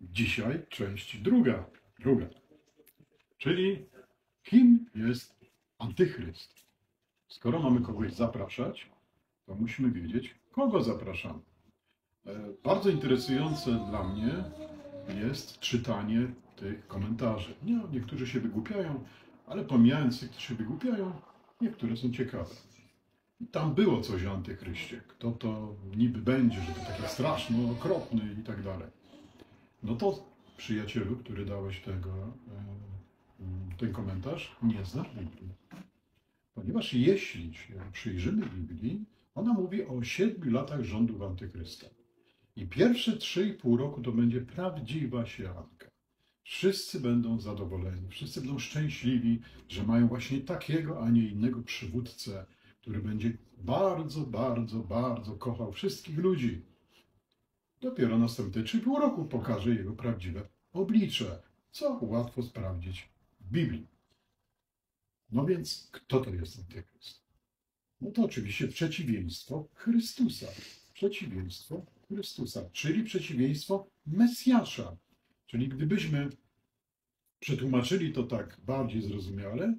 Dzisiaj część druga. Druga. Czyli kim jest antychryst? Skoro mamy kogoś zapraszać, to musimy wiedzieć, kogo zapraszamy. E, Bardzo interesujące dla mnie jest czytanie tych komentarzy. Nie, niektórzy się wygłupiają, ale pomijając tych, którzy się wygłupiają, niektóre są ciekawe. Tam było coś o antychryście. Kto to niby będzie, że to taki straszny, okropny i tak dalej. No to przyjacielu, który dałeś tego, e, ten komentarz, nie znasz Biblii. Ponieważ jeśli się przyjrzymy Biblii, ona mówi o siedmiu latach rządów Antychrysta. I pierwsze trzy i pół roku to będzie prawdziwa sieranka. Wszyscy będą zadowoleni, wszyscy będą szczęśliwi, że mają właśnie takiego, a nie innego przywódcę, który będzie bardzo, bardzo, bardzo kochał wszystkich ludzi. Dopiero następne trzy pół roku pokaże jego prawdziwe oblicze, co łatwo sprawdzić w Biblii. No więc, kto to jest Antychryst? No to oczywiście przeciwieństwo Chrystusa. Przeciwieństwo Chrystusa, czyli przeciwieństwo Mesjasza. Czyli gdybyśmy przetłumaczyli to tak bardziej zrozumiale,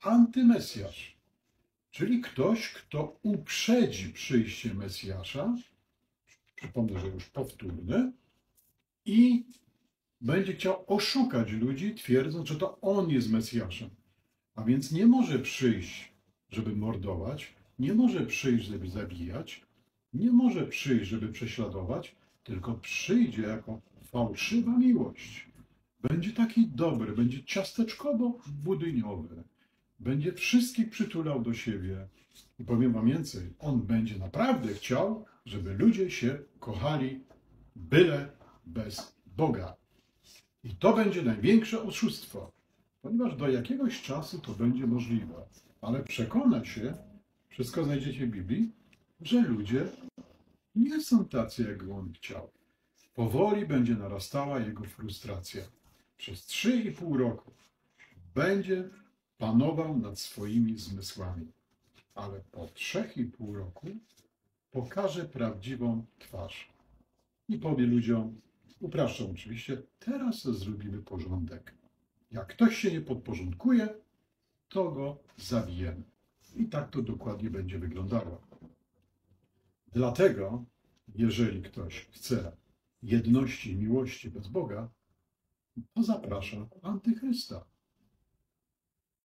antymesjasz. Czyli ktoś, kto uprzedzi przyjście Mesjasza, przypomnę, że już powtórne, i będzie chciał oszukać ludzi, twierdząc, że to on jest Mesjaszem. A więc nie może przyjść, żeby mordować, nie może przyjść, żeby zabijać, nie może przyjść, żeby prześladować, tylko przyjdzie jako fałszywa miłość. Będzie taki dobry, będzie ciasteczkowo-budyniowy, będzie wszystkich przytulał do siebie. I powiem wam więcej, on będzie naprawdę chciał, żeby ludzie się kochali byle bez Boga. I to będzie największe oszustwo, ponieważ do jakiegoś czasu to będzie możliwe. Ale przekona się, wszystko znajdziecie w Biblii, że ludzie nie są tacy, jak on chciał. Powoli będzie narastała jego frustracja. Przez trzy i pół roku będzie panował nad swoimi zmysłami, ale po trzech i pół roku pokaże prawdziwą twarz i powie ludziom, upraszczam oczywiście, teraz zrobimy porządek. Jak ktoś się nie podporządkuje, to go zabijemy. I tak to dokładnie będzie wyglądało. Dlatego, jeżeli ktoś chce jedności i miłości bez Boga, to zaprasza antychrysta.